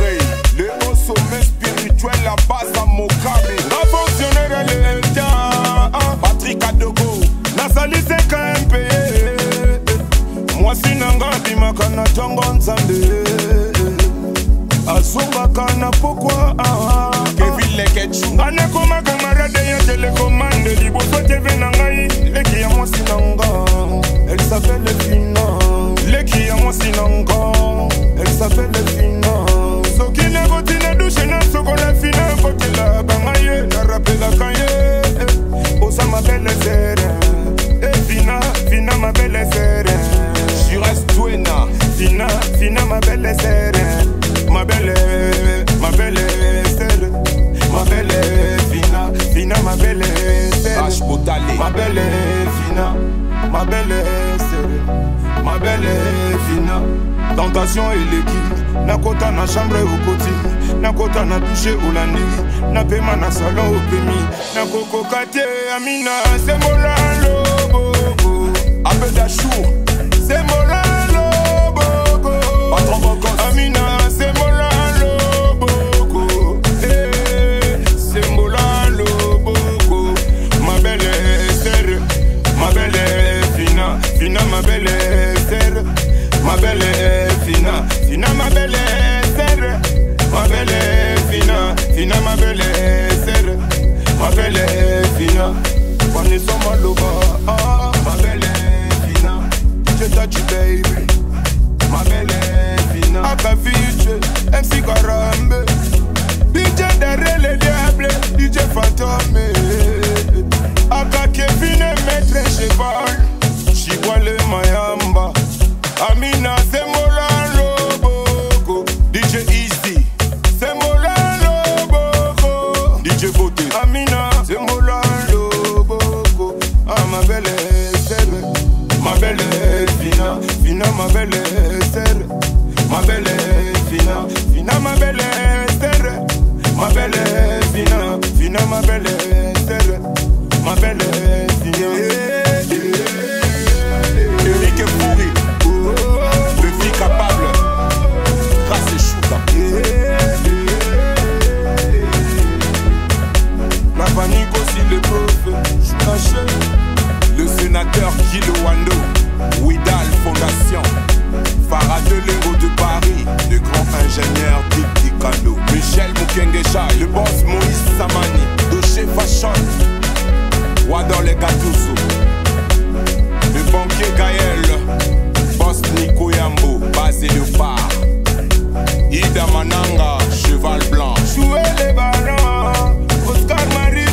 Rey, le haut sommet spirituel, la base à Mokabe. Révolutionnaire le Patrick Adogo, nazali te KMP. mwasi na nga abimaka na ntongo nzambe. Azongaka na pokwa nga nakomaka marade ya telekomande liboso teve na ngai leki ya mwasi na nga elisabele fina. Leki ya mwasi na nga elisabele fina. Ma belle serrée, ma belle fina. Tentation eleki nakota na chambre okoti nakota na dushe olandi napema na salon opemi nakokoka te amina sembola belle fina. When it's summer lover, ah, my belle fina. Just touch you, baby. Ma belle fina Fina ma belle sere Ma belle fina. Eric Pourri Le fille capable. Grâce et Chouka La panique aussi le prof Choukaché Le sénateur Guy Wando Widal Fondation Farah Delengo de Paris Le grand ingénieur Michel Mukengesha, le boss Moïse Samani De chez Fashion Wador les Le banquier Gaël Boss Nico Yambo Basé de phare Ida Mananga, cheval blanc. Jouer les ballons Oscar Marie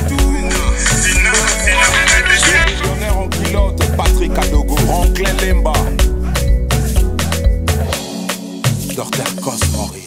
Tonnerre en pilote Patrick Adogo Franklin Lemba. Dr. Cosmori.